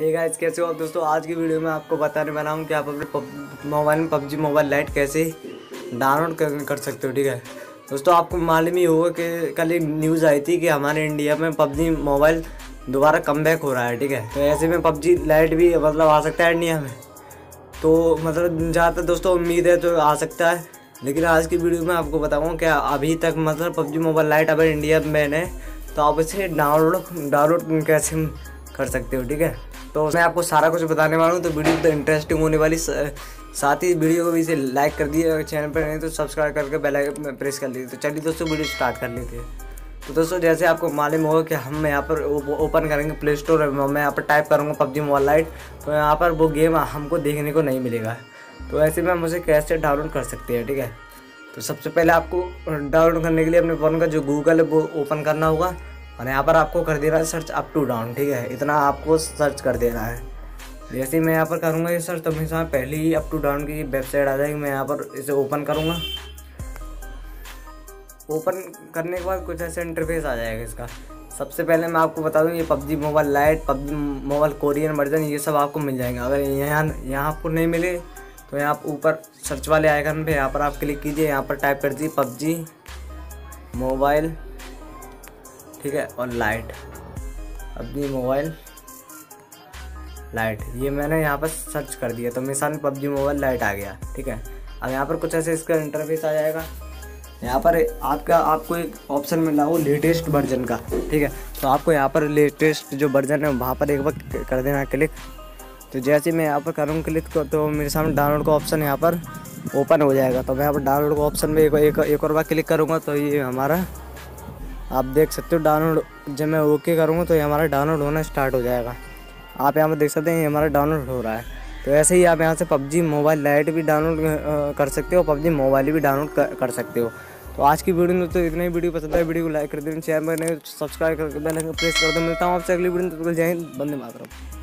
Hey guys कैसे हो आप दोस्तों? आज की वीडियो में आपको बताने वाला हूँ कि आप अपने मोबाइल में पबजी मोबाइल लाइट कैसे डाउनलोड कर, कर सकते हो ठीक है? दोस्तों आपको मालूम ही होगा कि कल एक न्यूज़ आई थी कि हमारे इंडिया में पबजी मोबाइल दोबारा कम हो रहा है ठीक है? तो ऐसे में पबजी लाइट भी मतलब आ सकता है इंडिया में। तो मतलब जहाँ तक दोस्तों उम्मीद है तो आ सकता है। लेकिन आज की वीडियो में आपको बताऊँगा कि अभी तक मतलब पबजी मोबाइल लाइट अगर इंडिया में है तो आप इसे डाउनलोड डाउनलोड कैसे कर सकते हो ठीक है? तो मैं आपको सारा कुछ बताने वाला हूँ तो वीडियो तो इंटरेस्टिंग होने वाली। साथ ही वीडियो को भी इसे लाइक कर दिए अगर चैनल पर नहीं तो सब्सक्राइब करके बेल आइकन प्रेस कर लीजिए तो चलिए दोस्तों, वीडियो स्टार्ट कर लेते हैं। तो दोस्तों, जैसे आपको मालूम होगा कि हम यहाँ पर ओपन करेंगे प्ले स्टोर मैं यहाँ पर टाइप करूँगा पबजी मोबाइल लाइट तो यहाँ पर वो गेम हमको देखने को नहीं मिलेगा। तो ऐसे में हम उसे कैसे डाउनलोड कर सकते हैं, ठीक है? तो सबसे पहले आपको डाउनलोड करने के लिए अपने फ़ोन का जो गूगल है, वो ओपन करना होगा। और यहाँ पर आपको कर देना है सर्च अप टू डाउन ठीक है? इतना आपको सर्च कर देना है। जैसे मैं यहाँ पर करूँगा ये सर्च तो मेरे साथ पहले ही अप टू डाउन की वेबसाइट आ जाएगी। मैं यहाँ पर इसे ओपन करूँगा। ओपन करने के बाद कुछ ऐसे इंटरफेस आ जाएगा इसका। सबसे पहले मैं आपको बता दूँ, ये PUBG mobile lite, PUBG mobile Korean version, ये सब आपको मिल जाएँगे। अगर यहाँ यहाँ आपको नहीं मिले तो यहाँ ऊपर सर्च वाले आइकन पे यहाँ पर आप क्लिक कीजिए। यहाँ पर टाइप कर दीजिए पबजी मोबाइल ठीक है और लाइट पबजी मोबाइल लाइट ये मैंने यहाँ पर सर्च कर दिया तो मेरे सामने पबजी मोबाइल लाइट आ गया ठीक है? अब यहाँ पर कुछ ऐसे इसका इंटरफेस आ जाएगा। यहाँ पर आपका आपको एक ऑप्शन मिला हो लेटेस्ट वर्जन का ठीक है? तो आपको यहाँ पर लेटेस्ट जो वर्जन है वहाँ पर एक बार कर देना क्लिक तो जैसे मैं यहाँ पर करूँ क्लिक तो मेरे सामने डाउनलोड का ऑप्शन यहाँ पर ओपन हो जाएगा। तो मैं यहाँ पर डाउनलोड का ऑप्शन में एक, एक और बार क्लिक करूँगा तो ये हमारा आप देख सकते हो डाउनलोड जब मैं ओके करूँगा तो ये हमारा डाउनलोड होना स्टार्ट हो जाएगा। आप यहाँ पर देख सकते हैं ये हमारा डाउनलोड हो रहा है। तो ऐसे ही आप यहाँ से पबजी मोबाइल लाइट भी डाउनलोड कर सकते हो, पबजी मोबाइल भी डाउनलोड कर सकते हो। तो आज की वीडियो में तो इतना ही। वीडियो पसंद है वीडियो को लाइक कर देना पर नहीं सब्सक्राइब करके बेल आइकन प्रेस कर दो। मिलता हूँ आपसे अगली वीडियो में तो जय हिंद बंदे मातरम।